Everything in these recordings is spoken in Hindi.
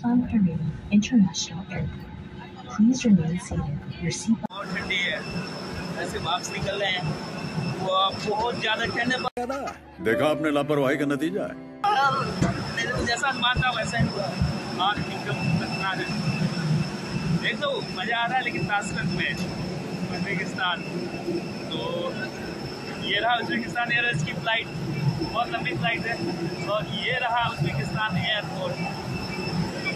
Tom Herman International Airport. Please remain seated. Your seatbelt. बहुत ठंडी है। ऐसे वापस निकल रहे हैं। वो बहुत ज़्यादा ठंड है देखा आपने लापरवाही का नतीजा है। जैसा अनुमान था वैसा ही हुआ। और एकदम खतरनाक है। देख लो मज़ा आ रहा है लेकिन ताशकंद में उज्बेकिस्तान। तो ये रहा उज्बेकिस्तान एयरवेज की फ़्लाइट बहुत लंबी फ़्लाइट है। और ये रहा उज्बेकिस्तान एयरपोर्ट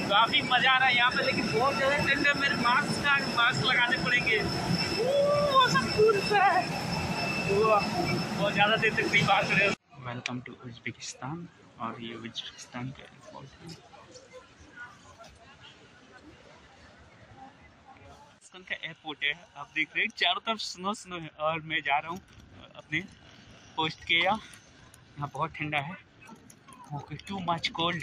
काफ़ी मज़ा आ रहा है यहाँ पे लेकिन बहुत ज़्यादा ठंड है। मेरे मास्क का मास्क लगाने पड़ेंगे। ओह, सब सा है। बहुत ज़्यादा देर तक नहीं बात करे वेलकम टू उज्बेकिस्तान और ये उज्बेकिस्तान का एयरपोर्ट है। का एयरपोर्ट है। आप देख रहे हैं चारों तरफ़ स्नो स्नो है। और मैं जा रहा हूँ अपने पोस्ट के यहाँ। यहाँ बहुत ठंडा है। Okay too much cold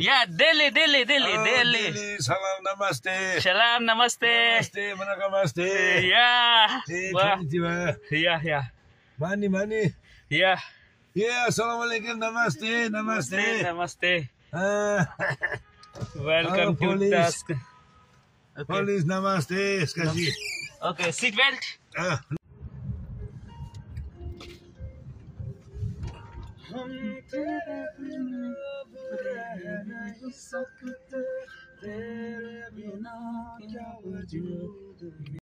yeah Delhi Delhi Delhi Oh, Delhi Salam, namaste. Shalom namaste Namaste, manakamaste. yeah Eh, Wah. konnichiwa. yeah yeah Mani, mani. yeah Yeah, assalamu alaikum. Namaste, namaste namaste. namaste Ah, welcome Oh, to police. task okay police, namaste. Skaji. okay seat belt Ah. हम तेरे 要我救的命。